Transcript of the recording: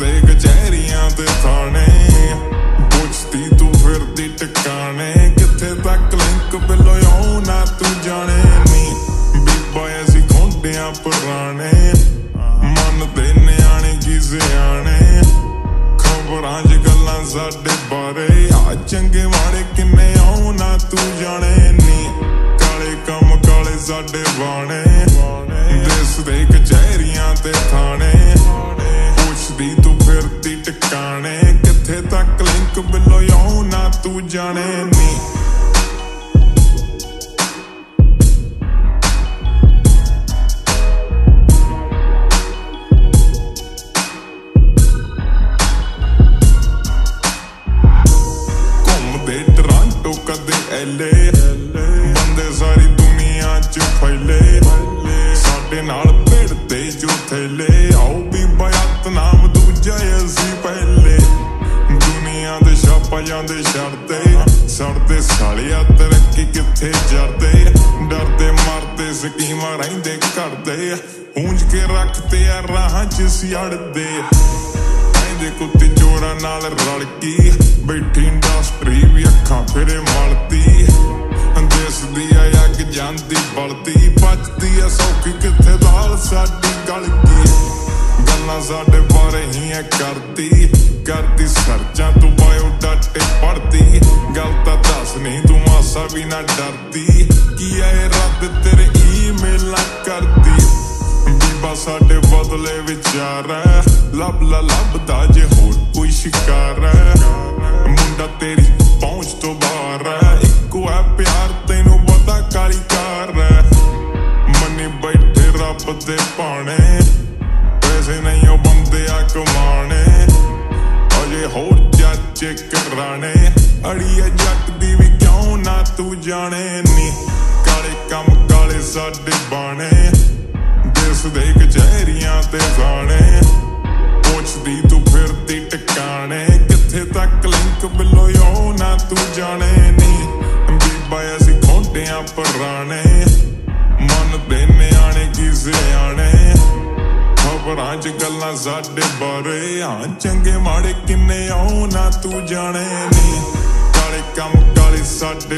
ਦੇ ਕਚਹਿਰੀਆਂ ਤੇ ਥਾਣੇ ਪੁੱਛਦੀ ਤੂੰ ਫਿਰਦੀ ਟਿਕਾਣੇ। ਕਿੱਥੇ ਤੱਕ ਲਿੰਕ ਬਿਲੋਇਓ ਨਾ ਤੂੰ ਜਾਣੇ ਨੀ। ਬੀਬਾ ਅਸੀਂ ਖੋਂਡਿਆਂ ਪੁਰਾਣੇ। ਮਨ ਦੇ ਨਿਆਣੇ ਕੀ ਸਿਆਣੇ। ਖਬਰਾਂ 'ਚ ਗੱਲਾਂ ਸਾਡੇ ਬਾਰੇ। ਆ ਚੰਗੇ ਤੂੰ ਜਾਣੇ ਨੀ ਟਰਾਂਟੋ ਕਦੇ ਐਲੇ ਬੰਦੇ ਸਾਰੀ ਦੁਨੀਆ 'ਚ ਫੈਲੇ। ਸਾਡੇ ਨਾਲ ਭਿੜਦੇ ਜੋ ਥੈਲੇ। ਆਓ ਛਾਪਾ ਜਾਂਦੇ ਛੜਦੇ ਸੜਦੇ ਸਾਲਿਆ ਤਰੱਕੀ ਕਿੱਥੇ ਜਰਦੇ? ਡਰਦੇ ਮਰਦੇ, ਸਕੀਮਾਂ ਰਹਿੰਦੇ ਕਰਦੇ ਹੁੰਜ ਕੇ ਰੱਖਦੇ ਆ ਰਾਹਾਂ 'ਚ ਸਿਆੜਦੇ। ਕਹਿੰਦੇ ਕੁੱਤੇ ਚੋਰਾਂ ਨਾਲ ਰਲ ਕੇ, ਬੈਠੀ ਇੰਡਸਟਰੀ ਵੀ ਅੱਖਾਂ ਫੇਰੇ ਮਲਦੀ ਦੇਸ ਦੀ ਆ, ਅੱਗ ਜਾਂਦੀ, ਬਲਦੀ ਬਚਦੀ ਆ, ਸੌਖੀ ਕਿੱਥੇ ਦਾਲ ਸਾਡੀ ਗਲ ਗਈ। ਗੱਲਾਂ ਸਾਡੇ ਬਾਰੇ ਹੀ ਐ ਕਰਦੀ ਕਰਦੀ ਸਰਚਾਂ ਤੂੰ ਬਾਇਓ ਡਾਟੇ ਪੜਦੀ ਗੱਲ ਤਾਂ ਦੱਸ ਨਹੀਂ, ਤੂੰ ਮਾਸਾ ਵੀ ਨਾ ਡਰਦੀ। ਕੀ ਐ ਰੱਦ ਤੇਰੇ ਈਮੇਲਾਂ ਕਰਦੀ? ਬੀਬਾ ਸਾਡੇ ਬਦਲੇ ਵਿਚਾਰ ਲੱਭ ਲਾ ਲੱਭਦਾ ਜੇ ਹੋਰ ਕੋਈ ਸ਼ਿਕਾਰ ਹੈ। ਮੁੰਡਾ ਤੇਰੀ ਪਹੁੰਚ ਤੋਂ ਬਾਹਰ ਹੈ। ਇੱਕੋ ਐ ਪਿਆਰ, ਤੈਨੂੰ ਪਤਾ ਕਾਲੀ ਕਾਰ ਹੈ। ਮੰਨੀ ਬੈਠੇ ਰੱਬ ਦੇ ਪਾਣੇ ਪੈਸੇ ਨਹੀਂ ਉਹ ਬੰਦੇ ਆ ਕਮਾਣੇ ਅਜੇ ਹੋਰ ਚਾਚੇ ਕਰਾਣੇ। ਅੜੀਏ ਜੱਟ ਦੀ ਵੀ ਕਿਉਂ ਨਾ ਤੂੰ ਜਾਣੇ? ਨੀ ਕਾਲੇ ਕੰਮ ਕਾਲੇ ਸਾਡੇ ਬਾਣੇ। ਦੇਸ ਦੇ ਕਚਹਿਰੀਆਂ ਤੇ ਜਾਣੇ ਪੁੱਛਦੀ ਤੂੰ ਫਿਰਦੀ ਟਿਕਾਣੇ। ਕਿੱਥੇ ਤੱਕ ਲਿੰਕ ਬਿਲੋਇਓ ਨਾ ਖਬਰਾਂ 'ਚ ਗੱਲਾਂ ਸਾਡੇ ਬਾਰੇ। ਆ ਚੰਗੇ ਮਾੜੇ ਕਿੰਨੇ ਆਉ ਨਾ ਤੂੰ ਜਾਣੇ ਨੀ। ਕਾਲੇ ਕੰਮ ਕਾਲੇ ਸਾਡੇ